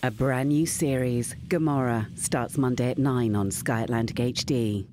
A brand new series, Gomorrah, starts Monday at 9 on Sky Atlantic HD.